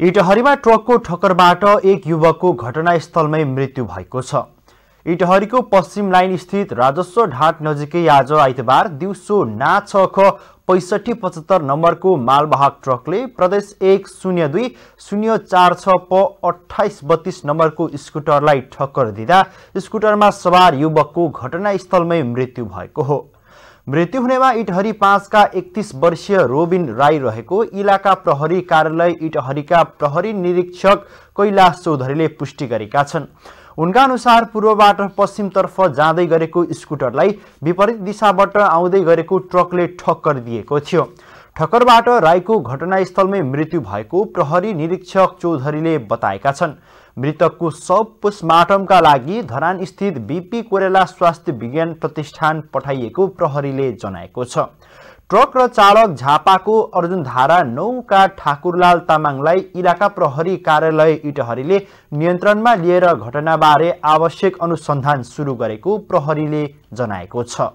इटहरीमा ट्रकको ठक्करबाट एक युवकको घटनास्थलमै मृत्यु भएको छ। इटहरीको पश्चिम लाइन स्थित राजस्व ढाट नजिकै आज आइतबार दिउँसो ना छ ख पैँसठी पचहत्तर नम्बरको मालवाहक ट्रकले प्रदेश एक शून्य दुई शून्य चार छ प अठाइस बत्तिस नम्बरको स्कुटरलाई ठक्कर दिँदा स्कुटरमा सवार युवकको घटनास्थलमै मृत्यु भएको हो। मृत्यु हुनेमा इटहरी पाँचका एकतिस वर्षीय रोबिन राई रहेको इलाका प्रहरी कार्यालय इटहरीका प्रहरी निरीक्षक कैलाश चौधरीले पुष्टि गरेका छन्। उनका अनुसार पूर्वबाट पश्चिमतर्फ जाँदै गरेको स्कुटरलाई विपरीत दिशाबाट आउँदै गरेको ट्रकले ठक्कर दिएको थियो। ठक्करबाट राईको घटनास्थलमै मृत्यु भएको प्रहरी निरीक्षक चौधरीले बताएका छन्। मृतकको शव पोस्टमार्टमका लागि धरान स्थित बिपी कोरेला स्वास्थ्य विज्ञान प्रतिष्ठान पठाइएको प्रहरीले जनाएको छ। ट्रक र चालक झापाको अर्जुन धारा नौका ठाकुरलाल तामाङलाई इलाका प्रहरी कार्यालय इटहरीले नियन्त्रणमा लिएर घटनाबारे आवश्यक अनुसन्धान सुरु गरेको प्रहरीले जनाएको छ।